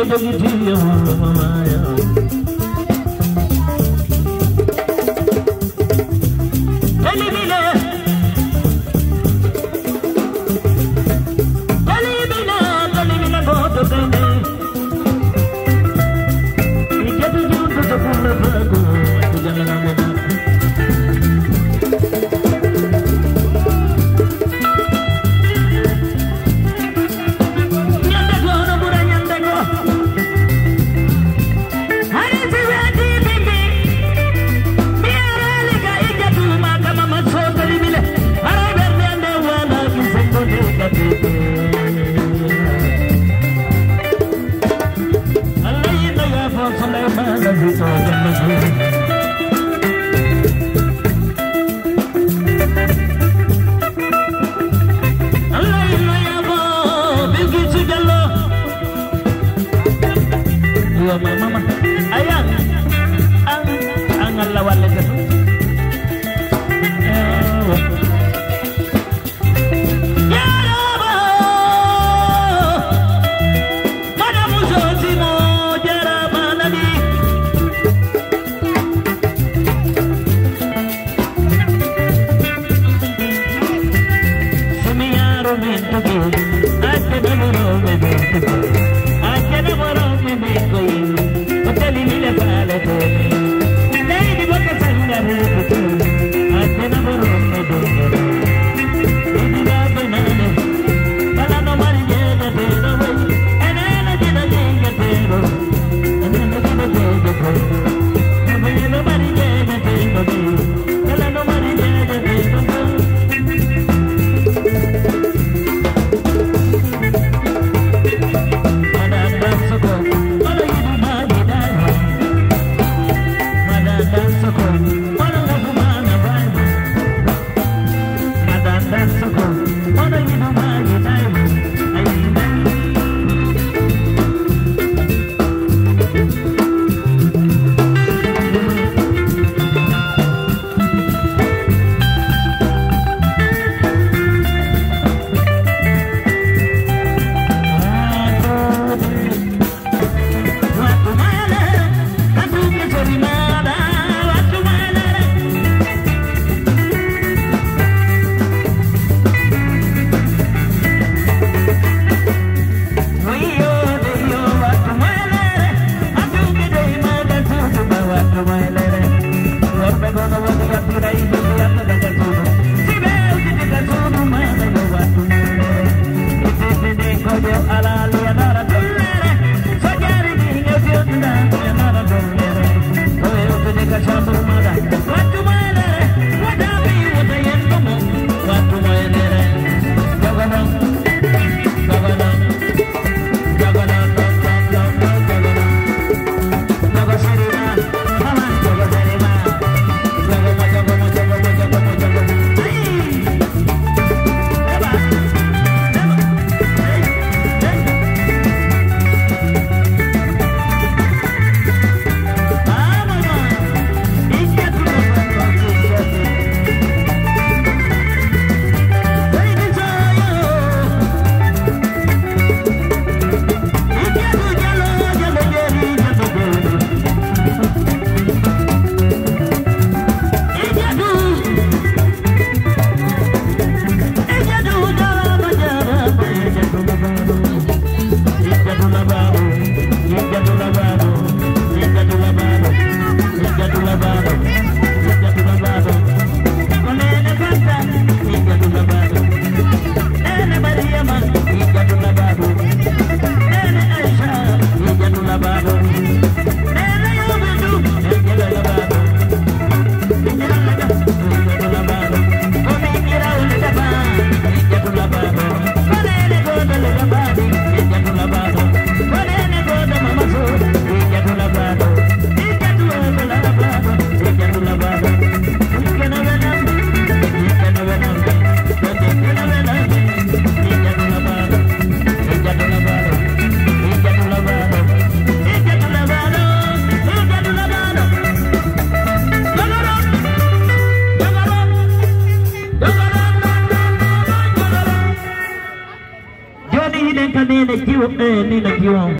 ko jogi Sumiyaro Joni उते नी